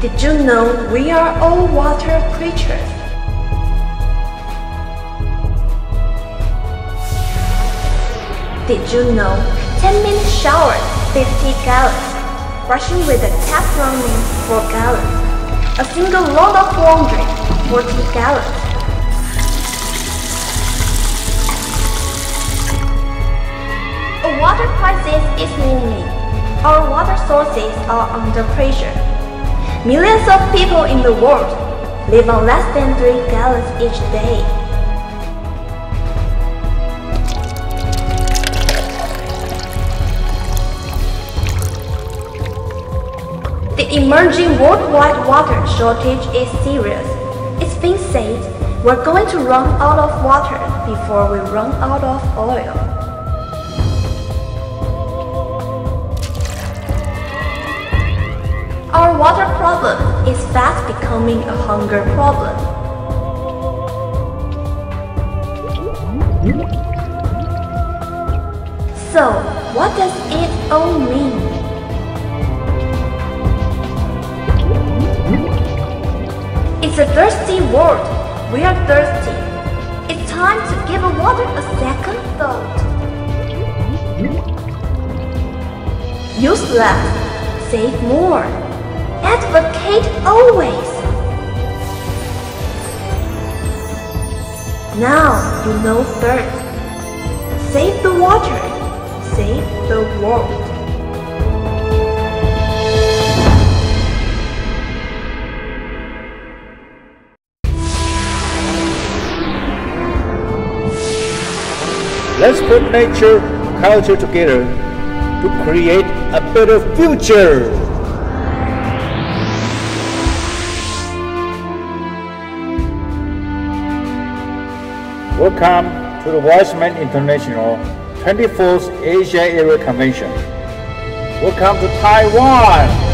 Did you know we are all water creatures? Did you know 10 minute showers, 50 gallons? Brushing with the tap running, 4 gallons. A single load of laundry, 40 gallons. A water crisis is looming. Our water sources are under pressure. Millions of people in the world live on less than 3 gallons each day. The emerging worldwide water shortage is serious. It's been said we're going to run out of water before we run out of oil. Water problem is fast becoming a hunger problem. So, what does it all mean? It's a thirsty world. We are thirsty. It's time to give water a second thought. Use less, save more. Advocate always. Now you know thirst. Save the water. Save the world. Let's put nature, culture together to create a better future. Welcome to the Y's Men International 24th Asia Area Convention. Welcome to Taiwan.